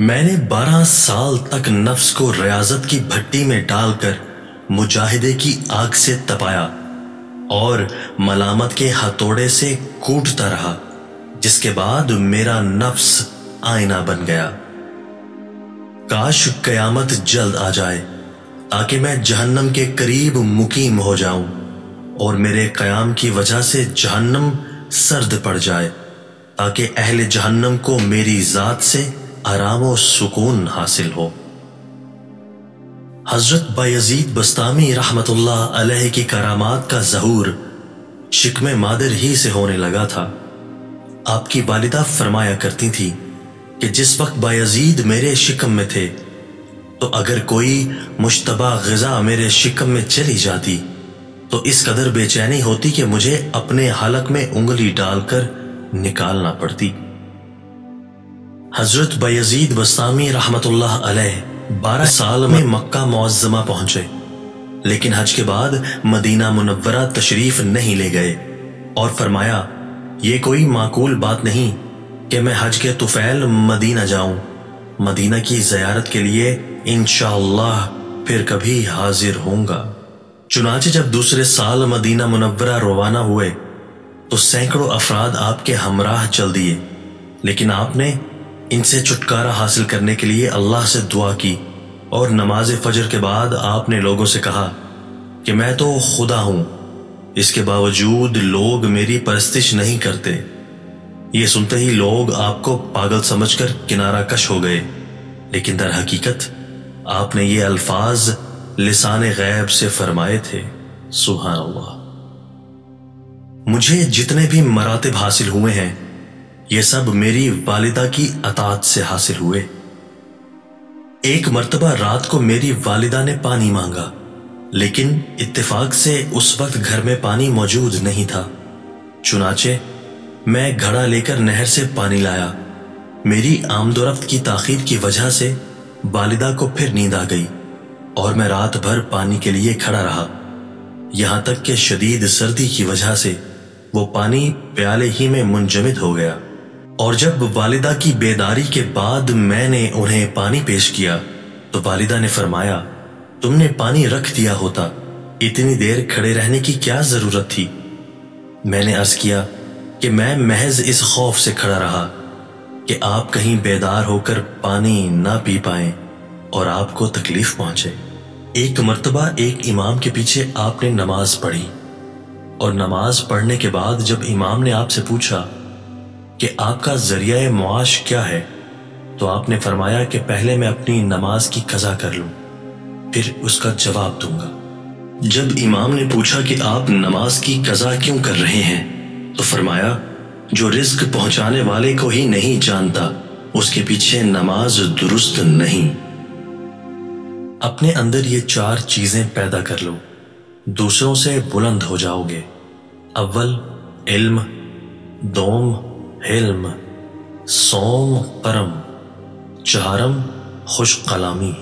मैंने बारह साल तक नफ्स को रियाजत की भट्टी में डालकर मुजाहिदे की आग से तपाया और मलामत के हथौड़े से कूटता रहा, जिसके बाद मेरा नफ्स आईना बन गया। काश कयामत जल्द आ जाए, ताकि मैं जहन्नम के करीब मुकीम हो जाऊँ और मेरे कयाम की वजह से जहन्नम सर्द पड़ जाए, ताकि अहले जहन्नम को मेरी जात से आराम और सुकून हासिल हो। हज़रत बायजीद बस्तामी रहमतुल्लाह अलैह की करामात का जहूर शिकम मादर ही से होने लगा था। आपकी वालिदा फरमाया करती थी कि जिस वक्त बायजीद मेरे शिकम में थे तो अगर कोई मुशतबा गजा मेरे शिकम में चली जाती तो इस कदर बेचैनी होती कि मुझे अपने हलक में उंगली डालकर निकालना पड़ती। हज़रत बयजीद रहमतुल्लाह अलैह बारह साल में मक्का मुआजमा पहुँचे, लेकिन हज के बाद मदीना मुनव्वरा तशरीफ़ नहीं ले गए और फरमाया, ये कोई माकूल बात नहीं कि मैं हज के तुफैल मदीना जाऊँ। मदीना की जयारत के लिए इंशाला फिर कभी हाजिर होऊँगा। चुनाचे जब दूसरे साल मदीना मुनव्वरा रवाना हुए तो सैकड़ों अफराद आपके हमराह चल दिए, लेकिन आपने इनसे छुटकारा हासिल करने के लिए अल्लाह से दुआ की और नमाज़ फजर के बाद आपने लोगों से कहा कि मैं तो खुदा हूँ। इसके बावजूद लोग मेरी परस्तिश नहीं करते। ये सुनते ही लोग आपको पागल समझकर किनारा कश हो गए। लेकिन दर हकीकत, आपने ये अल्फाज लिसान गैब से फरमाए थे। अल्लाह मुझे जितने भी मरातब हासिल हुए हैं ये सब मेरी वालिदा की अतात से हासिल हुए। एक मर्तबा रात को मेरी वालिदा ने पानी मांगा, लेकिन इत्तेफाक से उस वक्त घर में पानी मौजूद नहीं था। चुनाचे मैं घड़ा लेकर नहर से पानी लाया। मेरी आमदोरफ्त की ताखीर की वजह से वालिदा को फिर नींद आ गई और मैं रात भर पानी के लिए खड़ा रहा। यहाँ तक कि शदीद सर्दी की वजह से वो पानी प्याले ही में मुंजमिद हो गया। और जब वालिदा की बेदारी के बाद मैंने उन्हें पानी पेश किया तो वालिदा ने फरमाया, तुमने पानी रख दिया होता। इतनी देर खड़े रहने की क्या ज़रूरत थी? मैंने अर्ज़ किया कि मैं महज इस खौफ से खड़ा रहा कि आप कहीं बेदार होकर पानी ना पी पाए और आपको तकलीफ़ पहुँचे। एक मरतबा एक इमाम के पीछे आपने नमाज़ पढ़ी और नमाज़ पढ़ने के बाद जब इमाम ने आपसे पूछा कि आपका ज़रिया मुआश क्या है तो आपने फरमाया कि पहले मैं अपनी नमाज़ की कजा कर लूँ, फिर उसका जवाब दूँगा। जब इमाम ने पूछा कि आप नमाज़ की कजा क्यों कर रहे हैं तो फरमाया, जो रिस्क पहुँचाने वाले को ही नहीं जानता, उसके पीछे नमाज़ दुरुस्त नहीं। अपने अंदर ये चार चीज़ें पैदा कर लो, दूसरों से बुलंद हो जाओगे। अव्वल, इल्म, दोम हिल्म सोम परम चारम खुश कलामी।